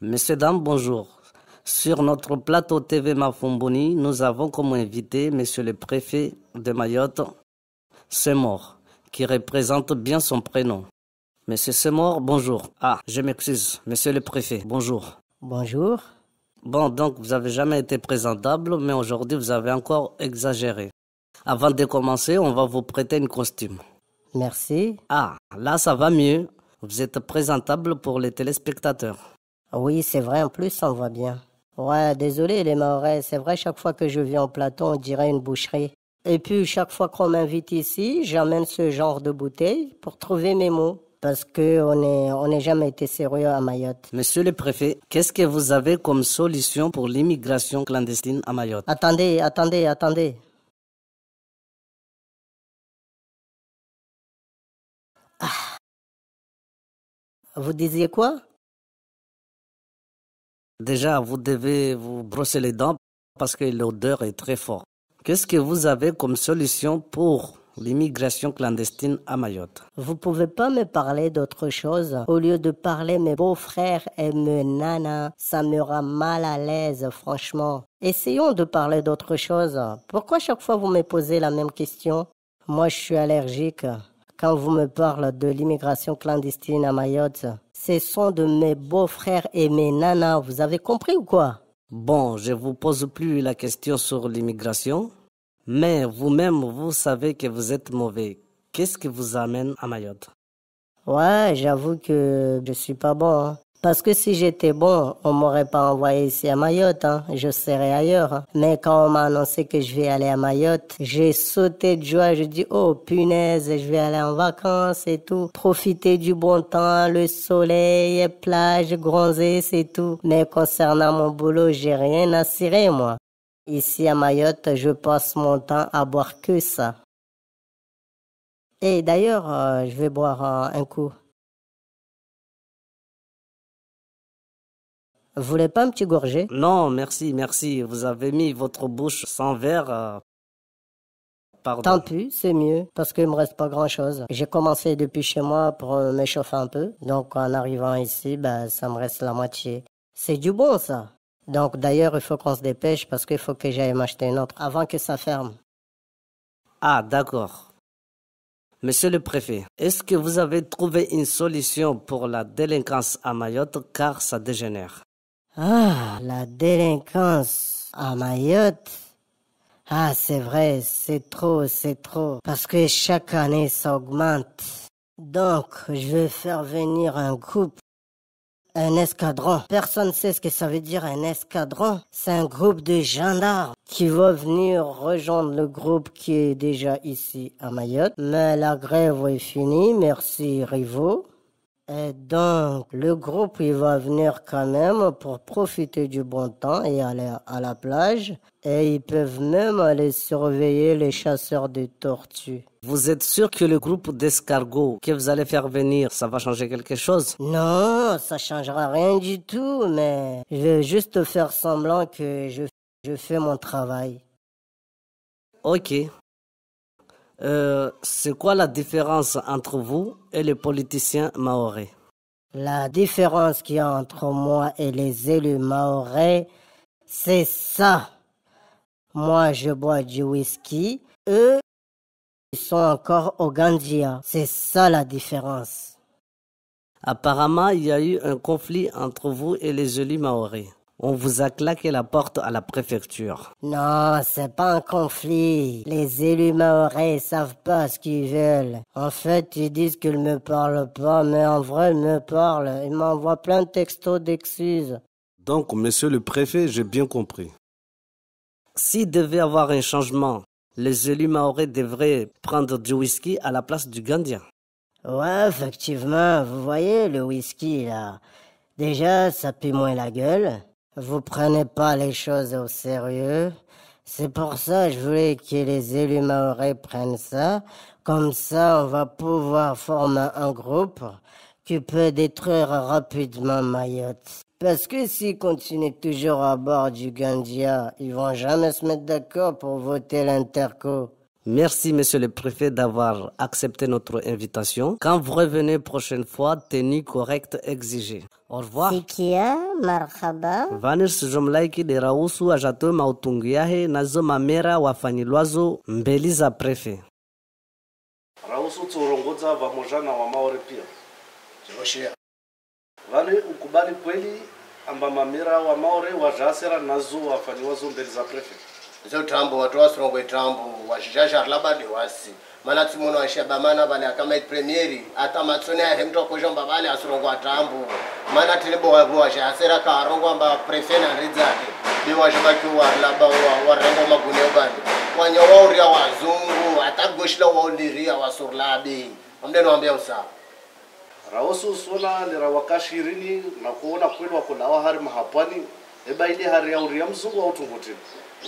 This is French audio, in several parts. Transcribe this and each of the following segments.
Messieurs, dames, bonjour. Sur notre plateau TV Mafumboni, nous avons comme invité Monsieur le préfet de Mayotte, Semor, qui représente bien son prénom. Monsieur Semor, bonjour. Ah, je m'excuse. Monsieur le préfet, bonjour. Bonjour. Bon, donc vous avez jamais été présentable, mais aujourd'hui vous avez encore exagéré. Avant de commencer, on va vous prêter une costume. Merci. Ah, là ça va mieux. Vous êtes présentable pour les téléspectateurs. Oui, c'est vrai, en plus, ça va bien. Ouais, désolé les Maorais, c'est vrai, chaque fois que je viens au plateau, on dirait une boucherie. Et puis, chaque fois qu'on m'invite ici, j'amène ce genre de bouteille pour trouver mes mots. Parce qu'on n'est on n'est jamais été sérieux à Mayotte. Monsieur le préfet, qu'est-ce que vous avez comme solution pour l'immigration clandestine à Mayotte? Attendez, attendez, attendez. Vous disiez quoi? Déjà, vous devez vous brosser les dents parce que l'odeur est très forte. Qu'est-ce que vous avez comme solution pour l'immigration clandestine à Mayotte? Vous pouvez pas me parler d'autre chose? Au lieu de parler mes beaux-frères et mes nanas. Ça me rend mal à l'aise, franchement. Essayons de parler d'autre chose. Pourquoi chaque fois vous me posez la même question? Moi, je suis allergique. Quand vous me parlez de l'immigration clandestine à Mayotte, ce sont de mes beaux-frères et mes nanas. Vous avez compris ou quoi? Bon, je vous pose plus la question sur l'immigration, mais vous-même, vous savez que vous êtes mauvais. Qu'est-ce qui vous amène à Mayotte? Ouais, j'avoue que je suis pas bon. hein. Parce que si j'étais bon, on m'aurait pas envoyé ici à Mayotte, hein. je serais ailleurs. hein. Mais quand on m'a annoncé que je vais aller à Mayotte, j'ai sauté de joie, je dis oh punaise, je vais aller en vacances et tout, profiter du bon temps, le soleil, plage, bronzer, c'est tout. Mais concernant mon boulot, j'ai rien à cirer moi. Ici à Mayotte, je passe mon temps à boire que ça. Et d'ailleurs, euh, je vais boire euh, un coup. Vous voulez pas un petit gorgé? Non, merci, merci. Vous avez mis votre bouche sans verre. euh, Pardon. Tant pis, c'est mieux, parce qu'il me reste pas grand chose. J'ai commencé depuis chez moi pour euh, m'échauffer un peu. Donc en arrivant ici, ben, ça me reste la moitié. C'est du bon ça. Donc d'ailleurs, il faut qu'on se dépêche parce qu'il faut que j'aille m'acheter une autre avant que ça ferme. Ah, d'accord. Monsieur le préfet, est-ce que vous avez trouvé une solution pour la délinquance à Mayotte car ça dégénère? Ah, la délinquance à Mayotte. Ah, c'est vrai, c'est trop, c'est trop. Parce que chaque année, ça augmente. Donc, je vais faire venir un groupe, un escadron. Personne ne sait ce que ça veut dire un escadron. C'est un groupe de gendarmes qui va venir rejoindre le groupe qui est déjà ici à Mayotte. Mais la grève est finie, merci Rivo. Et donc, le groupe, il va venir quand même pour profiter du bon temps et aller à la plage. Et ils peuvent même aller surveiller les chasseurs de tortues. Vous êtes sûr que le groupe d'escargots que vous allez faire venir, ça va changer quelque chose? Non, ça changera rien du tout, mais je vais juste faire semblant que je, je fais mon travail. Ok. Euh, c'est quoi la différence entre vous et les politiciens maorais? La différence qu'il y a entre moi et les élus maorais, c'est ça. Moi, je bois du whisky. Eux, ils sont encore au Gandia. C'est ça la différence. Apparemment, il y a eu un conflit entre vous et les élus maorais. On vous a claqué la porte à la préfecture. Non, c'est pas un conflit. Les élus maorais savent pas ce qu'ils veulent. En fait, ils disent qu'ils me parlent pas, mais en vrai, ils me parlent. Ils m'envoient plein de textos d'excuses. Donc, monsieur le préfet, j'ai bien compris. S'il devait avoir un changement, les élus maorais devraient prendre du whisky à la place du Gandien. Ouais, effectivement, vous voyez le whisky là. Déjà, ça pue moins la gueule. Vous prenez pas les choses au sérieux. C'est pour ça que je voulais que les élus maorais prennent ça. Comme ça, on va pouvoir former un groupe qui peut détruire rapidement Mayotte. Parce que s'ils continuent toujours à bord du Gandia, ils vont jamais se mettre d'accord pour voter l'interco. Merci, monsieur le préfet, d'avoir accepté notre invitation. Quand vous revenez prochaine fois, tenue correcte exigée. Au revoir. Sikia, marhaba. vanir jomlaiki dera usu mautungu yahe nazo mamera wafanyilwazo mbeli za prefe rausu tsorongodza vamozhana wa maore pia Joshia. vane ukubali kweli amba mamera wa maore wazhasera nazo wafanyiwazo mbeli za prefe zo trambo watu wasirongwe trambo wazhizhazha wasi mana tsimuno washaba mana vale akamaiti premieri. Ata matsoni ahe vale asirongwa trambo mana tilibowaviwazha aseraka magune wanya wauria wazungu atagoshila wauliria wasurlabe amdeni wambia wakashirini na kuona kweli hari mahapwani e hari yauria mzungu autungutini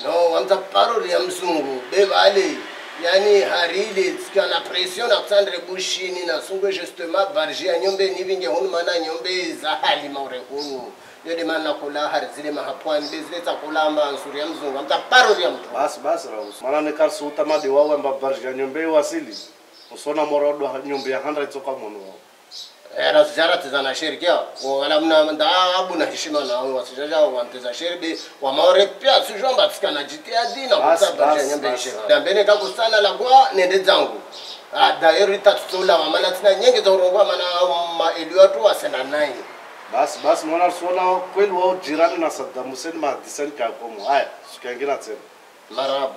no wamza paroli ya mzungu bevale yani harile tsika na pression na kusandre bushini na sungwe justement barge ya nyombe nivinge hunu mana nyombe za hali maure hunu. Yode mana kula hari zile mahapwani bezile za kulamba nsuri ya mzungu. Amza paroli ya mtu basi basi rausu mana nekarsi utamade wawe mba barji ya nyombe wasili usona morodo nyombe ya handra itsoka munu wao era ziara zanashirikia walamna nda abu na heshima na wasijaja wanteza shirbi wa maore pia sujomba tsikana jitia dina kusaba nyambe shirbi dambene kako sana la kwa nende zangu. Ah, Adairi tatutula mamana tina nyingi za urongwa mana maelio watu wasena nai. Basi basi mwana suona kweli wao jirani na Saddam Hussein maadisani kakomo haya sikiangira tena. Maraba